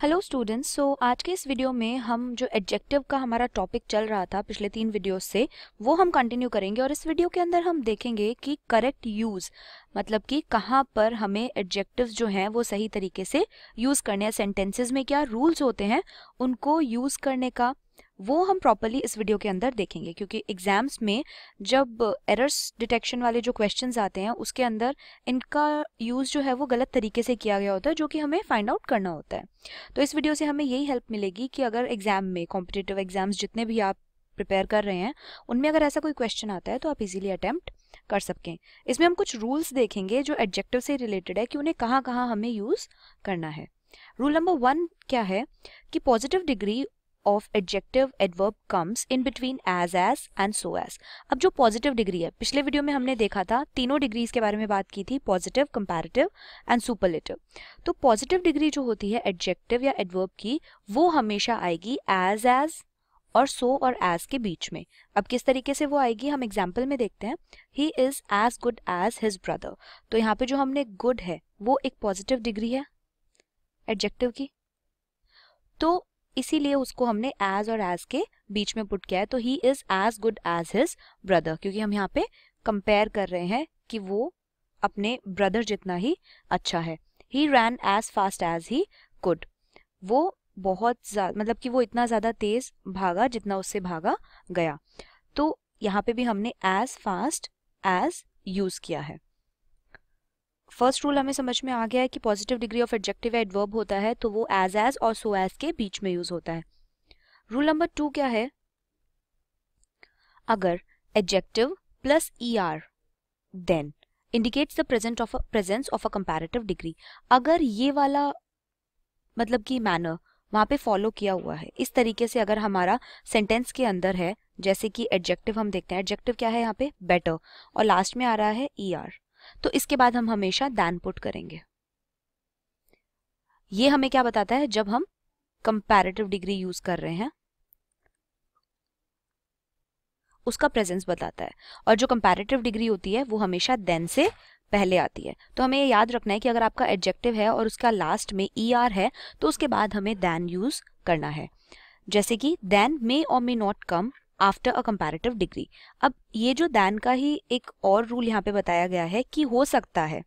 Hello students so आज के इस वीडियो में हम जो एडजेक्टिव का हमारा टॉपिक चल रहा था पिछले तीन वीडियोस से, वो हम कंटिन्यू करेंगे और इस वीडियो के अंदर हम देखेंगे कि करेक्ट यूज़ मतलब कि कहाँ पर हमें एडजेक्टिव्स जो हैं, वो सही तरीके से यूज़ करने हैं। सेंटेंसेस में क्या रूल्स होते हैं, उनको यूज़ करने का वो हम प्रॉपरली इस वीडियो के अंदर देखेंगे, क्योंकि एग्ज़ाम्स में जब एरर्स डिटेक्शन वाले जो क्वेश्चंस आते हैं, उसके अंदर इनका यूज़ जो है वो गलत तरीके से किया गया होता है, जो कि हमें फाइंड आउट करना होता है। तो इस वीडियो से हमें यही हेल्प मिलेगी कि अगर एग्ज़ाम में कॉम्पिटेटिव एग्ज़ाम्स जितने भी आप प्रिपेयर कर रहे हैं, उनमें अगर ऐसा कोई क्वेश्चन आता है तो आप इजीली अटेम्प्ट कर सकें इसमें हम कुछ रूल्स देखेंगे जो एडजेक्टिव से रिलेटेड है कि उन्हें कहाँ कहाँ हमें यूज़ करना है। रूल नंबर वन क्या है? कि positive degree of adjective adverb comes in between as as and so as अब जो पॉजिटिव डिग्री है, पिछले वीडियो में हमने देखा था, तीनों डिग्रीज के बारे में बात की थी पॉजिटिव कंपैरेटिव एंड सुपरलेटिव तो पॉजिटिव डिग्री जो होती है एडजेक्टिव या एडवर्ब की, वो हमेशा आएगी एज एज और सो और एज के बीच में. अब किस तरीके से वो आएगी, हम एग्ज़ाम्पल में देखते हैं. He is as good as his brother तो यहाँ पे जो हमने गुड है, वो एक पॉजिटिव डिग्री है एडजेक्टिव की. तो इसीलिए उसको हमने एज और एज के बीच में पुट किया है। तो he is as good as his brother क्योंकि हम यहाँ पे कंपेयर कर रहे हैं कि वो अपने ब्रदर जितना ही अच्छा है। He ran as fast as he could वो बहुत ज़्यादा मतलब कि वो इतना ज़्यादा तेज भागा जितना उससे भागा गया। तो यहाँ पे भी हमने एज फास्ट एज यूज़ किया है। फ़र्स्ट रूल हमें समझ में आ गया है कि पॉजिटिव डिग्री ऑफ़ एडजेक्टिव या एडवर्ब होता है तो वो एज एज और सो एज के बीच में यूज़ होता है। रूल नंबर टू क्या है? अगर adjective plus E R then indicates the present of presence of a comparative degree अगर ये वाला मतलब कि मैनर वहाँ पे फॉलो किया हुआ है, इस तरीके से अगर हमारा सेंटेंस के अंदर है, जैसे कि एडजेक्टिव हम देखते हैं एडजेक्टिव क्या है यहाँ पे? बेटर और लास्ट में आ रहा है ई आर तो इसके बाद हम हमेशा दैन पुट करेंगे। ये हमें क्या बताता है? जब हम कंपैरेटिव डिग्री यूज़ कर रहे हैं, उसका प्रेजेंस बताता है। और जो कंपैरेटिव डिग्री होती है, वो हमेशा देन से पहले आती है। तो हमें ये याद रखना है कि अगर आपका एडजेक्टिव है और उसका लास्ट में ई e आर है तो उसके बाद हमें दैन यूज़ करना है। जैसे कि देन मे और may not come after a comparative degree अब ये जो दैन का ही एक और रूल यहाँ पे बताया गया है कि हो सकता है,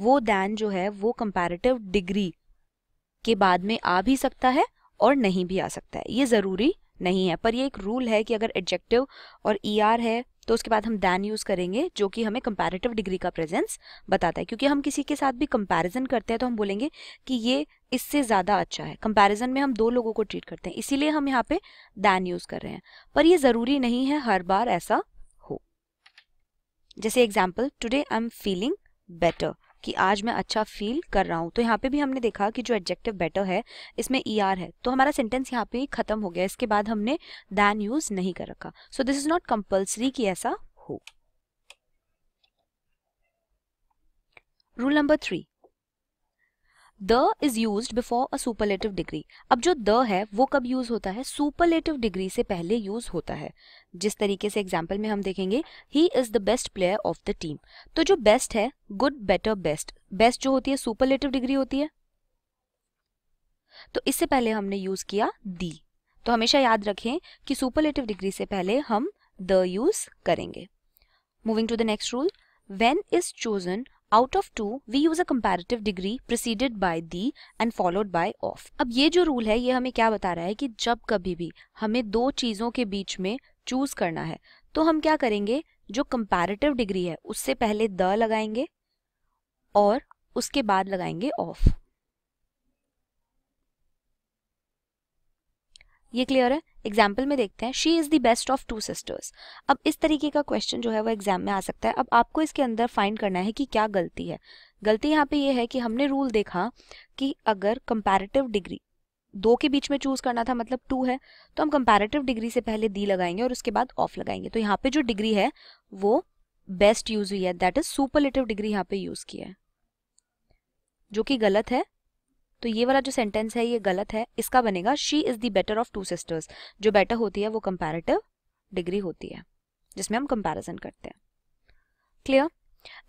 वो दैन जो है, वो कंपेरेटिव डिग्री के बाद में आ भी सकता है और नहीं भी आ सकता है। ये ज़रूरी नहीं है, पर ये एक रूल है कि अगर एडजेक्टिव और ई ER है तो उसके बाद हम दैन यूज़ करेंगे, जो कि हमें कंपेरेटिव डिग्री का प्रेजेंस बताता है। क्योंकि हम किसी के साथ भी कंपैरिजन करते हैं तो हम बोलेंगे कि ये इससे ज़्यादा अच्छा है। कंपैरिजन में हम दो लोगों को ट्रीट करते हैं, इसीलिए हम यहाँ पे दैन यूज़ कर रहे हैं। पर ये ज़रूरी नहीं है हर बार ऐसा हो। जैसे example today I am feeling better कि आज मैं अच्छा फील कर रहा हूँ। तो यहाँ पे भी हमने देखा कि जो एडजेक्टिव बेटर है, इसमें ई ER है। तो हमारा सेंटेंस यहाँ पे खत्म हो गया। इसके बाद हमने दैन यूज़ नहीं कर रखा। So this is not compulsory कि ऐसा हो। Rule number three the is use before a superlative degree अब जो द है, वो कब यूज़ होता है? सुपरलेटिव डिग्री से पहले यूज़ होता है। जिस तरीके से एग्ज़ाम्पल में हम देखेंगे he is the best player of the team तो जो बेस्ट है गुड बेटर बेस्ट बेस्ट जो होती है सुपरलेटिव डिग्री होती है। तो इससे पहले हमने यूज़ किया दी तो हमेशा याद रखें कि सुपरलेटिव डिग्री से पहले हम द यूज़ करेंगे। Moving to the next rule when is chosen out of two we use a comparative degree preceded by the and followed by of अब ये जो रूल है, ये हमें क्या बता रहा है कि जब कभी भी हमें दो चीज़ों के बीच में चूज़ करना है तो हम क्या करेंगे? जो कंपैरेटिव डिग्री है, उससे पहले द लगाएँगे और उसके बाद लगाएँगे ऑफ़ ये क्लियर है? एग्ज़ाम्पल में देखते हैं she is the best of two sisters अब इस तरीके का क्वेश्चन जो है वो एग्ज़ाम में आ सकता है। अब आपको इसके अंदर फाइंड करना है कि क्या गलती है। गलती यहाँ पे ये है कि हमने रूल देखा कि अगर कंपैरेटिव डिग्री दो के बीच में चूज़ करना था मतलब टू है तो हम कंपैरेटिव डिग्री से पहले दी लगाएँगे और उसके बाद ऑफ़ लगाएँगे। तो यहाँ पे जो डिग्री है, वो बेस्ट यूज़ हुई है। दैट इज़ सुपरलेटिव डिग्री यहाँ पे यूज़ किया है। जो कि गलत है तो ये वाला जो सेंटेंस है ये गलत है। इसका बनेगा she is the better of two sisters जो बेटर होती है वो कंपेरेटिव डिग्री होती है जिसमें हम कंपेरिजन करते हैं। Clear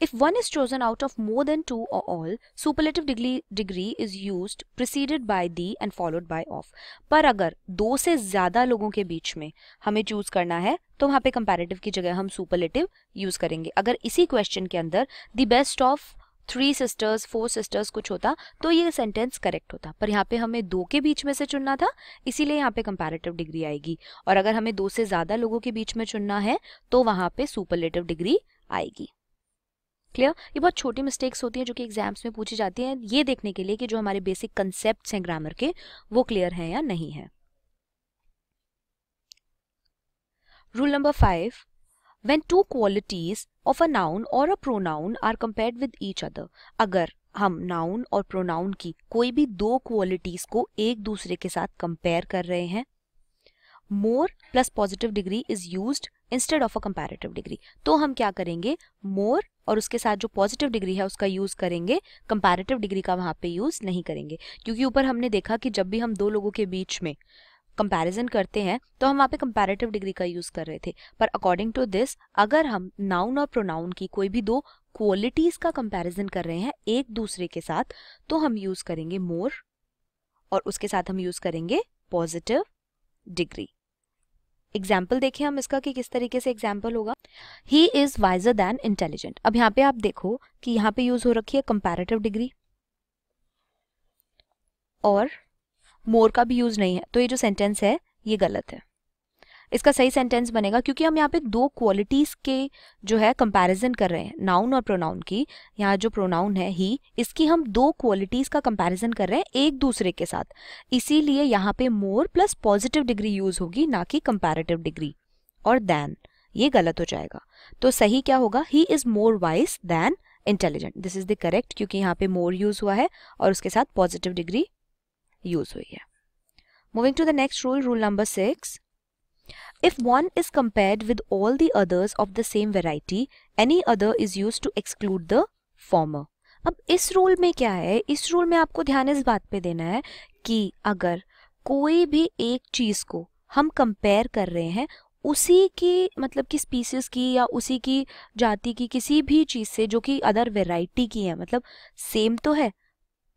If one is chosen out of more than two or all, superlative degree, degree is used preceded by the and followed by of. पर अगर दो से ज़्यादा लोगों के बीच में हमें चूज़ करना है तो वहाँ पे कंपैरेटिव की जगह हम सुपरलेटिव यूज़ करेंगे। अगर इसी क्वेश्चन के अंदर the best of three sisters four sisters कुछ होता तो ये सेंटेंस करेक्ट होता। पर यहाँ पे हमें दो के बीच में से चुनना था, इसीलिए यहाँ पे कंपैरेटिव डिग्री आएगी। और अगर हमें दो से ज़्यादा लोगों के बीच में चुनना है तो वहाँ पे सुपरलेटिव डिग्री आएगी। क्लियर ये बहुत छोटी मिस्टेक्स होती हैं जो कि एग्ज़ाम्स में पूछी जाती हैं। ये देखने के लिए कि जो हमारे बेसिक कंसेप्ट हैं ग्रामर के, वो क्लियर हैं या नहीं है। Rule number five when two qualities of a noun और a pronoun are compared with each other अगर हम नाउन और प्रोनाउन की कोई भी दो क्वालिटीज को एक दूसरे के साथ कंपेयर कर रहे हैं more plus positive degree is use instead of a comparative degree तो हम क्या करेंगे? मोर और उसके साथ जो पॉजिटिव डिग्री है उसका यूज़ करेंगे कंपैरेटिव डिग्री का वहाँ पे यूज़ नहीं करेंगे। क्योंकि ऊपर हमने देखा कि जब भी हम दो लोगों के बीच में कंपैरिजन करते हैं तो हम वहाँ पे कंपैरेटिव डिग्री का यूज़ कर रहे थे। पर अकॉर्डिंग टू दिस अगर हम नाउन और प्रोनाउन की कोई भी दो क्वालिटीज का कंपैरिजन कर रहे हैं एक दूसरे के साथ तो हम यूज़ करेंगे मोर और उसके साथ हम यूज़ करेंगे पॉजिटिव डिग्री एग्ज़ाम्पल देखें हम इसका कि किस तरीके से एग्ज़ाम्पल होगा। He is wiser than intelligent अब यहाँ पे आप देखो कि यहाँ पे यूज़ हो रखी है कंपेरेटिव डिग्री और मोर का भी यूज़ नहीं है। तो ये जो सेंटेंस है, ये गलत है। इसका सही सेंटेंस बनेगा क्योंकि हम यहाँ पे दो क्वालिटीज के जो है कंपैरिजन कर रहे हैं। नाउन और प्रोनाउन की। यहाँ जो प्रोनाउन है ही इसकी हम दो क्वालिटीज का कंपैरिजन कर रहे हैं एक दूसरे के साथ। इसीलिए यहाँ पे more plus positive degree use होगी, ना कि कंपैरेटिव डिग्री और दैन ये गलत हो जाएगा। तो सही क्या होगा? He is more wise than intelligent this is the correct क्योंकि यहाँ पे मोर यूज़ हुआ है और उसके साथ पॉजिटिव डिग्री यूज़ हुई है। Moving to the next rule rule number six If one is compared with all the others of the same variety, any other is used to exclude the former. अब इस rule में क्या है? इस rule में आपको ध्यान इस बात पे देना है कि अगर कोई भी एक चीज़ को हम कंपेयर कर रहे हैं उसी की मतलब कि स्पीसीज की या उसी की जाति की किसी भी चीज़ से जो कि अदर वेराइटी की है मतलब सेम तो है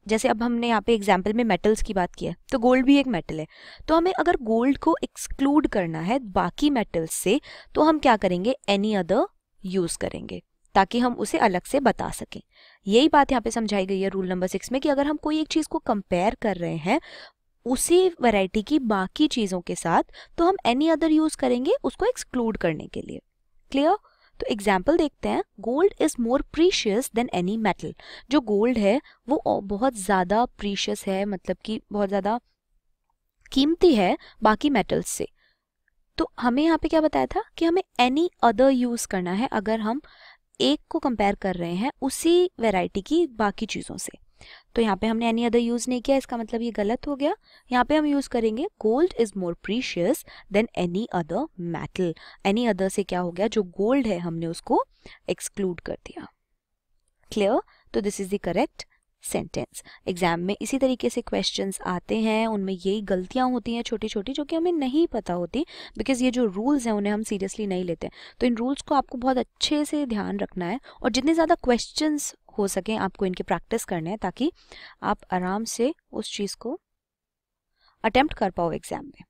जैसे अब हमने यहाँ पे एग्ज़ाम्पल में मेटल्स की बात की है तो गोल्ड भी एक मेटल है। तो हमें अगर गोल्ड को एक्सक्लूड करना है बाकी मेटल्स से तो हम क्या करेंगे? एनी अदर यूज़ करेंगे, ताकि हम उसे अलग से बता सकें। यही बात यहाँ पे समझाई गई है रूल नंबर सिक्स में कि अगर हम कोई एक चीज़ को कंपेयर कर रहे हैं, उसी वैरायटी की बाकी चीज़ों के साथ तो हम एनी अदर यूज़ करेंगे उसको एक्सक्लूड करने के लिए। क्लियर तो एग्ज़ाम्पल देखते हैं gold is more precious than any metal जो गोल्ड है, वो बहुत ज़्यादा प्रीशियस है मतलब कि बहुत ज़्यादा कीमती है बाकी मेटल्स से। तो हमें यहाँ पे क्या बताया था कि हमें एनी अदर यूज़ करना है, अगर हम एक को कंपेयर कर रहे हैं, उसी वैरायटी की बाकी चीज़ों से। तो यहाँ पे हमने एनी अदर यूज़ नहीं किया, इसका मतलब ये गलत हो गया। यहाँ पे हम यूज़ करेंगे gold is more precious than any other metal any other से क्या हो गया, जो गोल्ड है, हमने उसको एक्सक्लूड कर दिया। क्लियर तो this is the correct sentence exam में इसी तरीके से क्वेश्चंस आते हैं, उनमें यही गलतियाँ होती हैं छोटी छोटी जो कि हमें नहीं पता होती बिकॉज़ ये जो रूल्स हैं, उन्हें हम सीरियसली नहीं लेते। तो इन रूल्स को आपको बहुत अच्छे से ध्यान रखना है, और जितने ज़्यादा क्वेश्चंस हो सके, आपको इनकी प्रैक्टिस करने हैं ताकि आप आराम से उस चीज़ को अटेम्प्ट कर पाओ एग्ज़ाम में।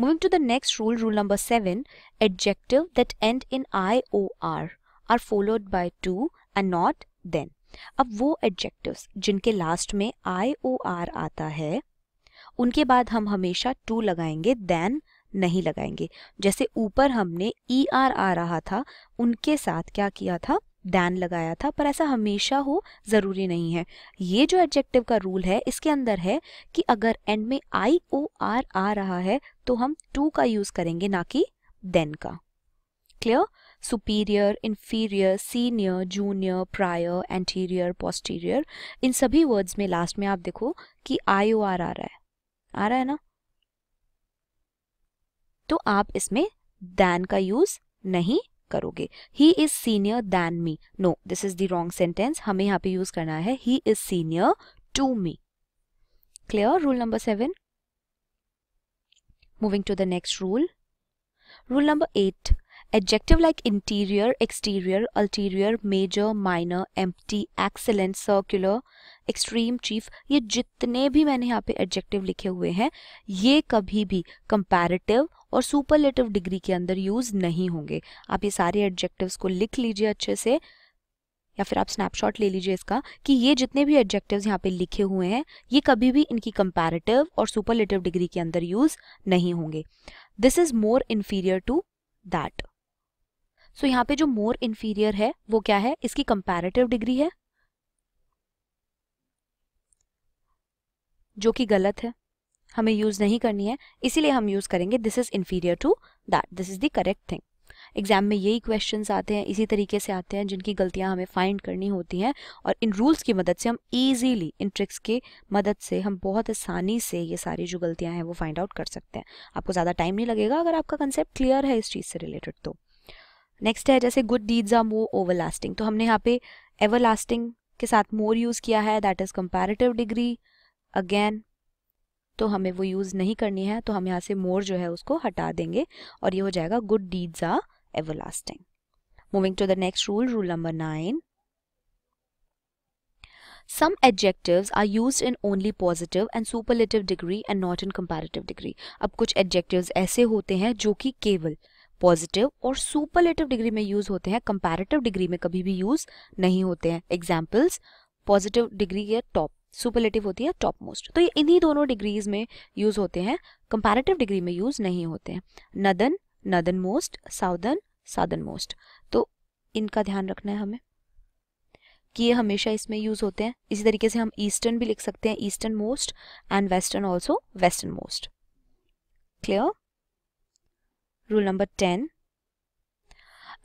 Moving to the next rule rule number seven, adjective that end in I O R are followed by to and not than. अब वो एडजेक्टिव्स जिनके लास्ट में आई ओ आर आता है, उनके बाद हम हमेशा टू लगाएँगे, देन नहीं लगाएँगे। जैसे ऊपर हमने ई आर आ रहा था, उनके साथ क्या किया था? दैन लगाया था, पर ऐसा हमेशा हो ज़रूरी नहीं है। ये जो एडजेक्टिव का रूल है, इसके अंदर है कि अगर एंड में आई ओ आर आ रहा है तो हम टू का यूज़ करेंगे, ना कि देन का। Clear superior inferior senior junior prior anterior posterior इन सभी वर्ड्स में लास्ट में आप देखो कि आई ओ आर आ रहा है। आ रहा है ना? तो आप इसमें दैन का यूज़ नहीं करोगे। He is senior than me no this is the wrong sentence हमें यहाँ पे यूज़ करना है। He is senior to me clear rule number seven moving to the next rule rule number eight adjective like interior exterior ulterior major minor empty excellent circular extreme chief ये जितने भी मैंने यहाँ पे एडजेक्टिव लिखे हुए हैं, ये कभी भी कंपैरेटिव और सुपरलेटिव डिग्री के अंदर यूज़ नहीं होंगे। आप ये सारे एडजेक्टिव्स को लिख लीजिए अच्छे से, या फिर आप स्नैपशॉट ले लीजिए इसका, कि ये जितने भी एडजेक्टिव्स यहाँ पे लिखे हुए हैं, ये कभी भी इनकी कंपैरेटिव और सुपरलेटिव डिग्री के अंदर यूज़ नहीं होंगे। This is more inferior to that so यहाँ पे जो मोर इन्फीरियर है, वो क्या है? इसकी कंपैरेटिव डिग्री है। जो कि गलत है। हमें यूज़ नहीं करनी है, इसीलिए हम यूज़ करेंगे this is inferior to that this is the correct thing exam में यही क्वेश्चन आते हैं, इसी तरीके से आते हैं, जिनकी गलतियाँ हमें फाइंड करनी होती हैं, और इन रूल्स की मदद से हम इजीली इन ट्रिक्स की मदद से हम बहुत आसानी से ये सारी जो गलतियाँ हैं, वो फाइंड आउट कर सकते हैं। आपको ज़्यादा टाइम नहीं लगेगा अगर आपका कंसेप्ट क्लियर है इस चीज़ से रिलेटेड तो। नेक्स्ट है, जैसे good deeds are more everlasting तो हमने यहाँ पे एवरलास्टिंग के साथ मोर यूज़ किया है that is comparative degree again तो हमें वो यूज़ नहीं करनी है तो हम यहाँ से मोर जो है उसको हटा देंगे और ये हो जाएगा good deeds are everlasting. Moving to the next rule, rule number 9. Some adjectives are used in only positive and superlative degree and not in comparative degree. अब कुछ adjectives ऐसे होते हैं जो कि केवल पॉजिटिव और सुपरलेटिव डिग्री में यूज़ होते हैं कंपैरेटिव डिग्री में कभी भी यूज़ नहीं होते हैं एग्जाम्पल्स पॉजिटिव डिग्री या टॉप सुपरलेटिव होती है टॉप मोस्ट तो ये इन्हीं दोनों डिग्रीज में यूज़ होते हैं कंपैरेटिव डिग्री में यूज़ नहीं होते हैं। Northern northern most southern southern most तो इनका ध्यान रखना है हमें कि ये हमेशा इसमें यूज़ होते हैं। इसी तरीके से हम ईस्टर्न भी लिख सकते हैं eastern most and western also western most clear rule number ten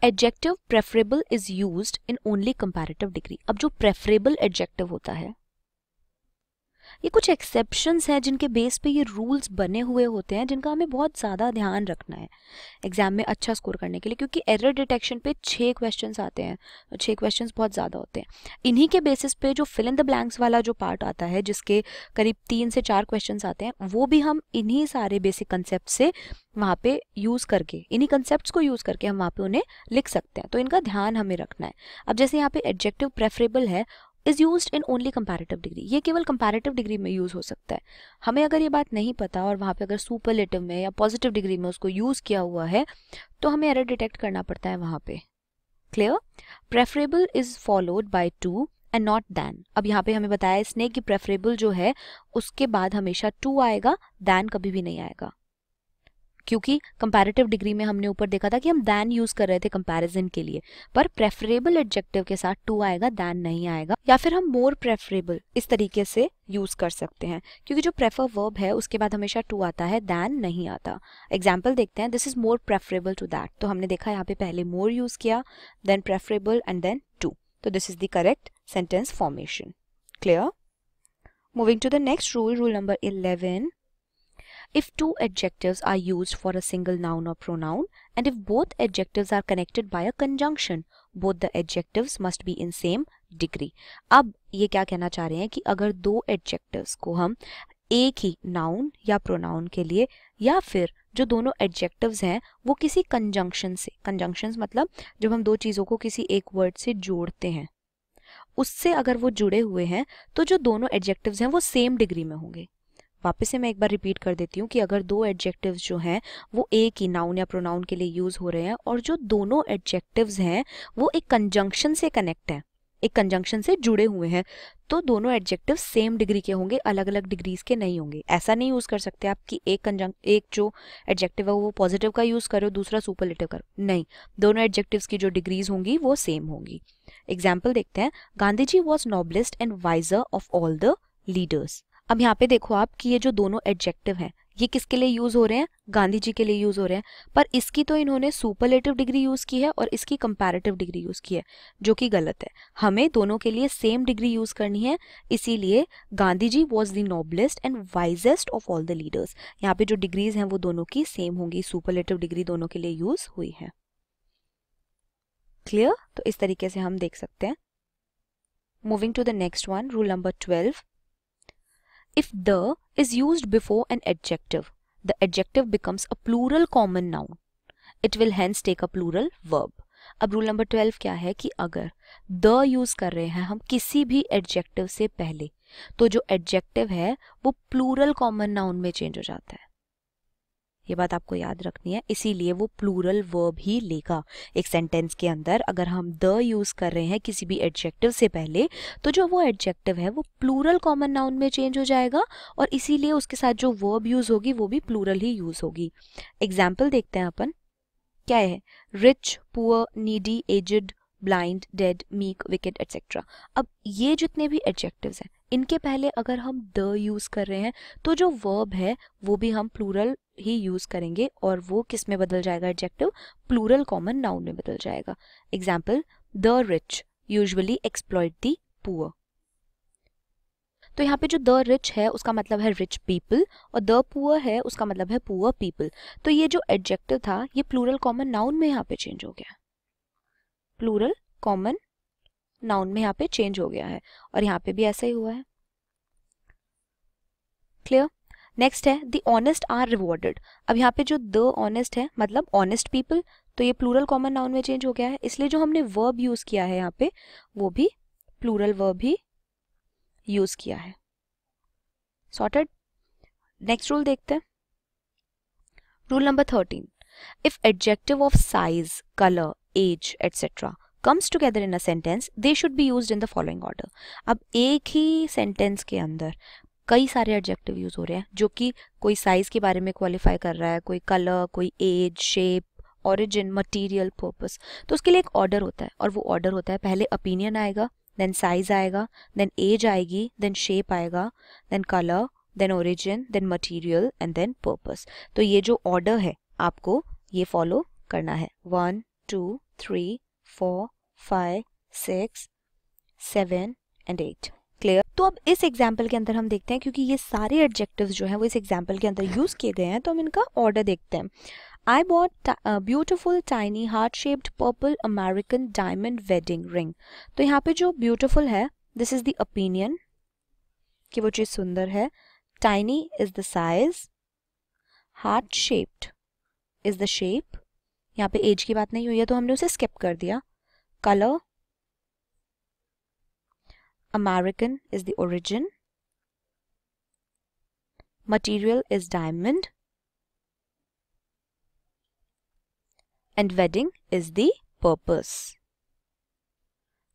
adjective preferable is use in only comparative degree अब जो प्रेफरेबल एडजेक्टिव होता है ये कुछ एक्सेप्शंस हैं जिनके बेस पे ये रूल्स बने हुए होते हैं, जिनका हमें बहुत ज़्यादा ध्यान रखना है एग्ज़ाम में अच्छा स्कोर करने के लिए, क्योंकि एरर डिटेक्शन पे छः क्वेश्चंस आते हैं तो छः क्वेश्चंस बहुत ज़्यादा होते हैं। इन्हीं के बेसिस पे जो फिल इन द ब्लैंक्स वाला जो पार्ट आता है, जिसके करीब तीन से चार क्वेश्चन आते हैं, वो भी हम इन्हीं सारे बेसिक कंसेप्ट से वहाँ पे यूज़ करके, इन्हीं कंसेप्ट को यूज़ करके हम वहाँ पे उन्हें लिख सकते हैं। तो इनका ध्यान हमें रखना है। अब जैसे यहाँ पे एडजेक्टिव प्रेफरेबल है is use in only comparative degree ये केवल कंपेरेटिव डिग्री में यूज़ हो सकता है। हमें अगर ये बात नहीं पता और वहाँ पे अगर सुपरलेटिव में या पॉजिटिव डिग्री में उसको यूज़ किया हुआ है तो हमें एरर डिटेक्ट करना पड़ता है वहाँ पे। Clear preferable is followed by to and not than अब यहाँ पे हमें बताया स्नेक की प्रेफरेबल जो है, उसके बाद हमेशा टू आएगा दैन कभी भी नहीं आएगा। क्योंकि कंपैरेटिव डिग्री में हमने ऊपर देखा था कि हम दैन यूज़ कर रहे थे कंपैरिजन के लिए। पर प्रेफरेबल एडजेक्टिव के साथ टू आएगा दैन नहीं आएगा, या फिर हम मोर प्रेफरेबल इस तरीके से यूज़ कर सकते हैं। क्योंकि जो प्रेफर वर्ब है, उसके बाद हमेशा टू आता है दैन नहीं आता। एग्ज़ाम्पल देखते हैं this is more preferable to that तो हमने देखा यहाँ पे पहले मोर यूज़ किया then preferable and then to तो this is the correct sentence formation clear moving to the next rule rule number eleven if two adjectives are used for a single noun or pronoun and if both adjectives are connected by a conjunction both the adjectives must be in same degree अब ये क्या कहना चाह रहे हैं कि अगर दो adjectives को हम एक ही नाउन या प्रोनाउन के लिए या फिर जो दोनों एडजेक्टिव्स हैं वो किसी कंजंक्शन से कंजंक्शंस मतलब जब हम दो चीज़ों को किसी एक वर्ड से जोड़ते हैं उससे अगर वो जुड़े हुए हैं तो जो दोनों एडजेक्टिव्स हैं वो सेम डिग्री में होंगे वापस से मैं एक बार रिपीट कर देती हूँ कि अगर दो एडजेक्टिव्स जो हैं, वो एक ही नाउन या प्रोनाउन के लिए यूज़ हो रहे हैं और जो दोनों एडजेक्टिव्स हैं, वो एक कंजंक्शन से कनेक्ट है, एक कंजंक्शन से जुड़े हुए हैं तो दोनों एडजेक्टिव सेम डिग्री के होंगे अलग अलग डिग्रीज के नहीं होंगे। ऐसा नहीं यूज़ कर सकते आप कि एक कंजंक एक जो एडजेक्टिव है वो पॉजिटिव का यूज़ करो, दूसरा सुपरलेटिव करो। नहीं, दोनों एडजेक्टिव्स की जो डिग्रीज होंगी, वो सेम होंगी। एग्ज़ाम्पल देखते हैं। Gandhi ji was noblest and wiser of all the leaders अब यहाँ पे देखो आप कि ये जो दोनों एडजेक्टिव हैं, ये किसके लिए यूज़ हो रहे हैं? गांधी जी के लिए यूज़ हो रहे हैं। पर इसकी तो इन्होंने सुपरलेटिव डिग्री यूज़ की है और इसकी कंपैरेटिव डिग्री यूज़ की है, जो कि गलत है। हमें दोनों के लिए सेम डिग्री यूज़ करनी है, इसीलिए Gandhi ji was the noblest and wisest of all the leaders यहाँ पे जो डिग्रीज हैं, वो दोनों की सेम होंगी सुपरलेटिव डिग्री दोनों के लिए यूज़ हुई है। क्लियर तो इस तरीके से हम देख सकते हैं। Moving to the next one rule number twelve If the is used before an adjective, the adjective becomes a plural common noun. It will hence take a plural verb. अब रूल नंबर ट्वेल्व क्या है कि अगर the use कर रहे हैं हम किसी भी एडजेक्टिव से पहले तो जो एडजेक्टिव है वो प्लूरल कॉमन नाउन में चेंज हो जाता है ये बात आपको याद रखनी है, इसीलिए वो प्लूरल वर्ब ही लेगा। एक सेंटेंस के अंदर अगर हम द यूज़ कर रहे हैं किसी भी एडजेक्टिव से पहले तो जो वो एडजेक्टिव है, वो प्लूरल कॉमन नाउन में चेंज हो जाएगा और इसीलिए उसके साथ जो वर्ब यूज़ होगी, वो भी प्लूरल ही यूज़ होगी। एग्ज़ाम्पल देखते हैं अपन। क्या है? Rich poor needy aged blind dead meek wicked etcetera अब ये जितने भी एडजेक्टिव्स हैं, इनके पहले अगर हम द यूज़ कर रहे हैं तो जो वर्ब है, वो भी हम प्लूरल ही यूज़ करेंगे और वो किसमें बदल जाएगा? एडजेक्टिव प्लूरल कॉमन नाउन में बदल जाएगा। Example the rich usually exploit the poor तो यहाँ पे जो द रिच है, उसका मतलब है रिच पीपल और द पुअर है, उसका मतलब है पुअर पीपल तो ये जो एडजेक्टिव था, ये प्लूरल कॉमन नाउन में यहाँ पे चेंज हो गया। प्लूरल कॉमन नाउन में यहाँ पे चेंज हो गया है और यहाँ पे भी ऐसा ही हुआ है। क्लियर नेक्स्ट है द ऑनेस्ट आर रिवॉर्डेड अब यहाँ पे जो द ऑनेस्ट है मतलब ऑनेस्ट पीपल तो ये प्लूरल कॉमन नाउन में चेंज हो गया है। इसलिए जो हमने वर्ब यूज़ किया है यहाँ पे, वो भी प्लूरल वर्ब ही यूज़ किया है। सॉर्टेड नेक्स्ट रूल देखते हैं। Rule number thirteen if adjective of size colour age etcetera comes together in a sentence, they should be used in the following order. अब एक ही सेंटेंस के अंदर कई सारे एडजेक्टिव यूज़ हो रहे हैं, जो कि कोई साइज़ के बारे में क्वालिफाई कर रहा है, कोई कलर कोई age shape origin material purpose तो उसके लिए एक ऑर्डर होता है, और वो ऑर्डर होता है, पहले ओपिनियन आएगा देन साइज़ आएगा देन एज आएगी देन शेप आएगा then colour then origin then material and then purpose तो ये जो ऑर्डर है, आपको ये फॉलो करना है. One two three four five six seven and eight clear तो अब इस एग्ज़ाम्पल के अंदर हम देखते हैं, क्योंकि ये सारे एडजेक्टिव्स जो हैं, वो इस एग्ज़ाम्पल के अंदर यूज़ किए गए हैं तो हम इनका ऑर्डर देखते हैं. I bought beautiful tiny heart shaped purple American diamond wedding ring तो यहाँ पे जो ब्यूटिफुल है दिस इज़ द ओपिनियन कि वो चीज़ सुंदर है. Tiny is the size heart shaped is the shape यहाँ पे एज की बात नहीं हुई है तो हमने उसे स्किप कर दिया. Colour American is the origin. Material is diamond. And wedding is the purpose.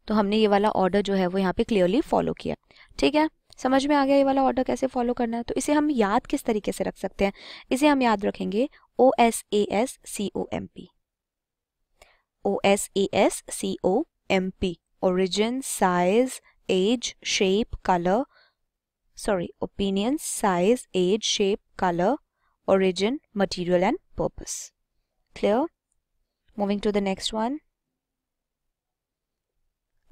तो हमने ये वाला ऑर्डर जो है वो यहाँ पे क्लियरली फॉलो किया ठीक है समझ में आ गया ये वाला ऑर्डर कैसे फॉलो करना है तो इसे हम याद किस तरीके से रख सकते हैं इसे हम याद रखेंगे O S A S C O M P O S A S C O M P origin size age, shape, color, sorry, opinion, size, age, shape, color, origin, material and purpose. Clear? Moving to the next one.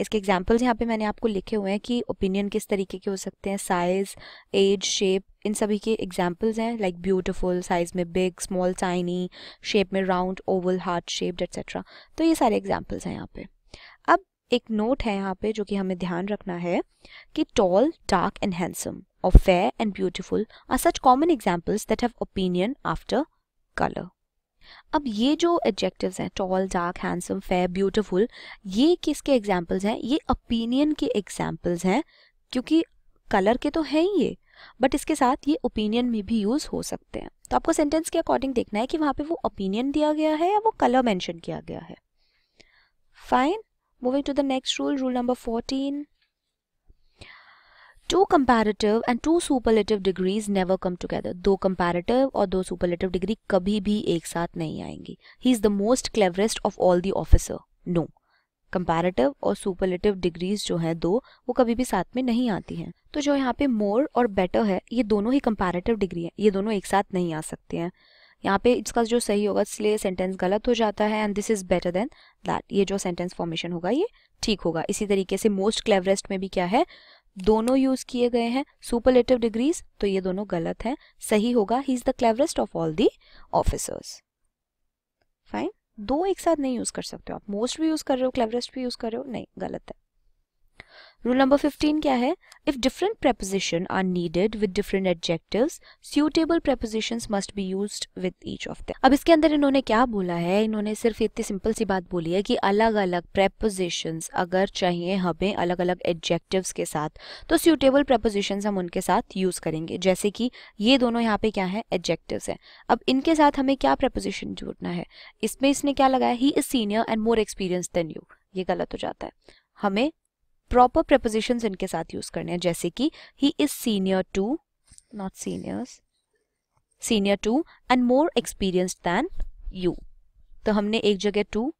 इसके examples यहाँ पे मैंने आपको लिखे हुए हैं कि opinion किस तरीके के हो सकते हैं साइज़ एज शेप इन सभी के एग्जाम्पल्स हैं लाइक ब्यूटीफुल साइज़ में बिग स्मॉल टाइनी शेप में round oval heart shaped etcetera तो ये सारे एग्जाम्पल्स हैं यहाँ पे एक नोट है यहाँ पे जो कि हमें ध्यान रखना है कि टॉल डार्क एंड हैंडसम और fair and beautiful are such common examples that have opinion after colour अब ये जो एडजेक्टिव्स हैं tall dark handsome fair beautiful ये किसके एग्जाम्पल्स हैं? ये ओपिनियन के एग्जाम्पल्स हैं, क्योंकि कलर के तो हैं ही ये बट इसके साथ ये ओपिनियन में भी यूज़ हो सकते हैं। तो आपको सेंटेंस के अकॉर्डिंग देखना है कि वहाँ पे वो ओपिनियन दिया गया है या वो कलर मेंशन किया गया है। Fine Moving to the next rule, rule number 14. Two comparative and two superlative degrees never come together. दो comparative और दो superlative degree कभी भी एक साथ नहीं आएँगी. He is the most cleverest of all the officer. No. Comparative और सुपरलेटिव डिग्रीज जो हैं दो वो कभी भी साथ में नहीं आती हैं तो जो यहाँ पे मोर और बेटर है ये दोनों ही कंपैरेटिव डिग्री है ये दोनों एक साथ नहीं आ सकते हैं यहाँ पे इसका जो सही होगा, इसलिए सेंटेंस गलत हो जाता है and this is better than that ये जो सेंटेंस फॉर्मेशन होगा, ये ठीक होगा। इसी तरीके से मोस्ट क्लेवरेस्ट में भी क्या है? दोनों यूज़ किए गए हैं सुपरलेटिव डिग्रीज तो ये दोनों गलत हैं। सही होगा he is the cleverest of all the officers fine दो एक साथ नहीं यूज़ कर सकते हो आप। मोस्ट भी यूज़ कर रहे हो क्लेवरेस्ट भी यूज़ कर रहे हो, नहीं, गलत है। रूल नंबर फिफ्टीन क्या है? If different preposition are needed with different adjectives, suitable prepositions must be used with each of them. अब इसके अंदर इन्होंने क्या बोला है? इन्होंने सिर्फ़ इतनी सिंपल सी बात बोली है कि अलग अलग prepositions अगर चाहिए हमें अलग अलग adjectives के साथ तो suitable prepositions हम उनके साथ यूज़ करेंगे। जैसे कि ये दोनों यहाँ पे क्या है? Adjectives है। अब इनके साथ हमें क्या preposition जोड़ना है? इसमें इसने क्या लगाया? He is senior and more experience than you ये गलत हो जाता है। हमें प्रॉपर प्रपोजिशन इनके साथ यूज़ करने हैं, जैसे कि he is senior to not seniors senior to and more experience than you तो हमने एक जगह टू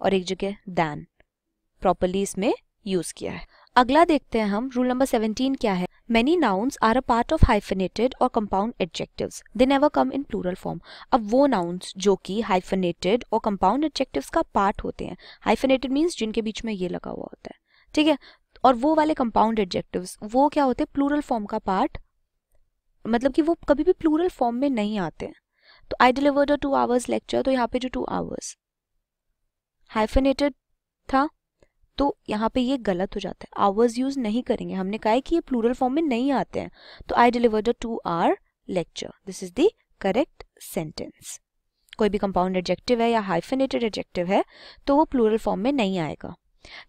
और एक जगह दैन प्रॉपरली इसमें यूज़ किया है। अगला देखते हैं हम रूल नंबर सेवनटीन क्या है? Many nouns are a part of hyphenated और compound adjectives they never come in plural form अब वो नाउन्स जो कि हाइफेनेटेड और कंपाउंड एडजेक्टिव्स का पार्ट होते हैं। हाइफेनेटेड मीन्स जिनके बीच में ये लगा हुआ होता है। ठीक है? और वो वाले कंपाउंड एडजेक्टिव्स वो क्या होते हैं? प्लूरल फॉर्म का पार्ट मतलब कि वो कभी भी प्लूरल फॉर्म में नहीं आते। तो I delivered a two hours lecture तो यहाँ पे जो टू आवर्स हाइफेनेटेड था तो यहाँ पे ये गलत हो जाता है। आवर्स यूज़ नहीं करेंगे। हमने कहा है कि ये प्लूरल फॉर्म में नहीं आते हैं। तो I delivered a two hour lecture this is the correct sentence कोई भी कंपाउंड एडजेक्टिव है या हाइफेनेटेड एडजेक्टिव है तो वो प्लूरल फॉर्म में नहीं आएगा।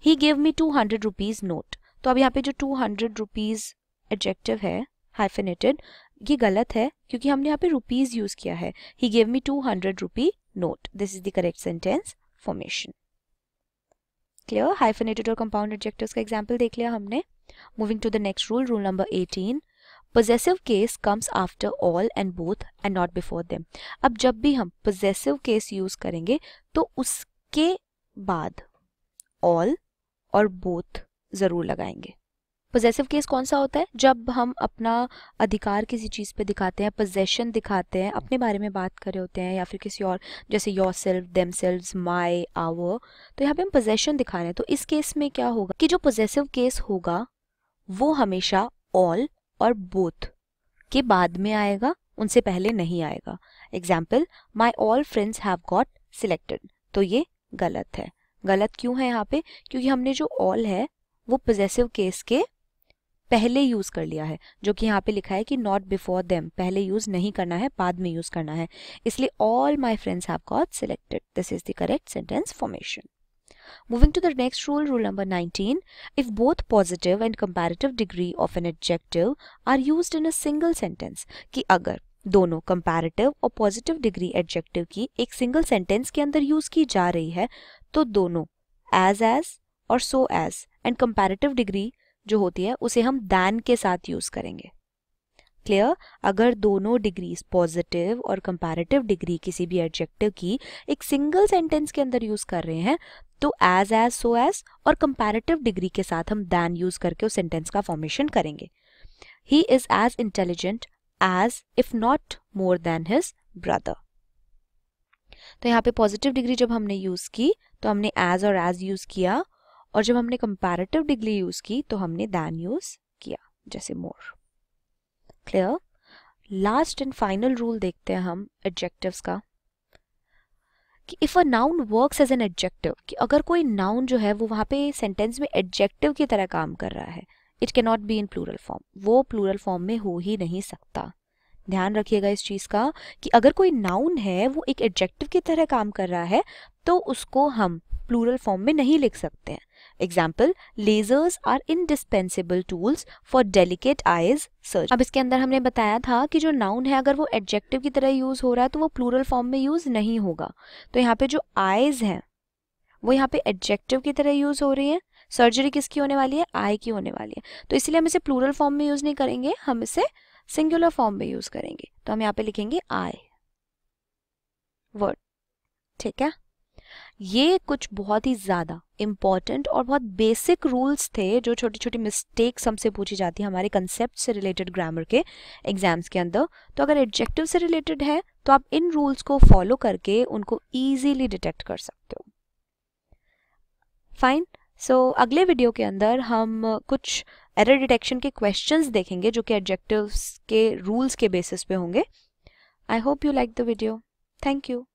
He gave me two hundred rupees note तो अब यहाँ पे जो टू हंड्रेड रुपीज़ एडजेक्टिव है हाइफेनेटेड ये गलत है क्योंकि हमने यहाँ पे रुपीज़ यूज़ किया है। He gave me two hundred rupee note this is the correct sentence formation clear hyphenated और कंपाउंड एडजेक्टिव्स का एग्ज़ाम्पल देख लिया हमने। Moving to the next rule rule number eighteen possessive case comes after all and both and not before them अब जब भी हम possessive case use करेंगे तो उसके बाद ऑल और बोथ ज़रूर लगाएँगे। पोजेसिव केस कौन सा होता है? जब हम अपना अधिकार किसी चीज़ पे दिखाते हैं पोजेशन दिखाते हैं, अपने बारे में बात कर रहे होते हैं या फिर किसी और, जैसे your self them selves my our तो यहाँ पे हम पोजेशन दिखा रहे हैं। तो इस केस में क्या होगा कि जो पोजेसिव केस होगा, वो हमेशा ऑल और बोथ के बाद में आएगा, उनसे पहले नहीं आएगा। Example my all friends have got selected तो ये गलत है। गलत क्यों है यहाँ पे? क्योंकि हमने जो ऑल है वो पोजेसिव केस के पहले यूज़ कर लिया है जो कि यहाँ पे लिखा है कि नॉट बिफोर देम पहले यूज़ नहीं करना है बाद में यूज़ करना है। इसलिए all my friends have got selected this is the correct sentence formation Moving to the next rule, rule number 19. If both positive and comparative degree of an adjective are used in a single sentence, कि अगर दोनों comparative और positive degree adjective की एक single sentence के अंदर use की जा रही है तो दोनों एज एज और so as and comparative degree जो होती है, उसे हम दैन के साथ यूज़ करेंगे। क्लियर अगर दोनों डिग्रीज पॉजिटिव और कंपैरेटिव डिग्री किसी भी एडजेक्टिव की एक सिंगल सेंटेंस के अंदर यूज़ कर रहे हैं तो एज एज सो एज और कंपैरेटिव डिग्री के साथ हम दैन यूज़ करके उस सेंटेंस का फॉर्मेशन करेंगे। He is as intelligent as if not more than his brother तो यहाँ पे पॉजिटिव डिग्री जब हमने यूज़ की तो हमने एज और एज यूज़ किया और जब हमने कंपैरेटिव डिग्री यूज़ की तो हमने दैन यूज़ किया, जैसे more clear last and final rule देखते हैं हम एडजेक्टिव्स का. कि if a noun works as an adjective कि अगर कोई नाउन जो है, वो वहाँ पे सेंटेंस में एडजेक्टिव की तरह काम कर रहा है it can not be in plural form वो प्लूरल फॉर्म में हो ही नहीं सकता. ध्यान रखिएगा इस चीज़ का कि अगर कोई नाउन है, वो एक एडजेक्टिव की तरह काम कर रहा है तो उसको हम प्लूरल फॉर्म में नहीं लिख सकते हैं। Example lasers are indispensable tools for delicate eye surgery अब इसके अंदर हमने बताया था कि जो नाउन है, अगर वो एडजेक्टिव की तरह यूज़ हो रहा है तो वो प्लूरल फॉर्म में यूज़ नहीं होगा। तो यहाँ पे जो आईज हैं, वो यहाँ पे एडजेक्टिव की तरह यूज़ हो रही है। सर्जरी किसकी होने वाली है? आई की होने वाली है। तो इसलिए हम इसे प्लूरल फॉर्म में यूज़ नहीं करेंगे, हम इसे सिंगुलर फॉर्म में यूज़ करेंगे। तो हम यहाँ पे लिखेंगे आई वर्ड ठीक है? ये कुछ बहुत ही ज़्यादा इंपॉर्टेंट और बहुत बेसिक रूल्स थे जो छोटी छोटी मिस्टेक्स हमसे पूछी जाती है हमारे कंसेप्ट से रिलेटेड ग्रामर के एग्ज़ाम्स के अंदर। तो अगर एडजेक्टिव से रिलेटेड है तो आप इन रूल्स को फॉलो करके उनको ईजीली डिटेक्ट कर सकते हो। फाइन सो so, अगले वीडियो के अंदर हम कुछ एरर डिटेक्शन के क्वेश्चन देखेंगे, जो कि एडजेक्टिव्स के रूल्स के बेसिस पे होंगे। I hope you like the video thank you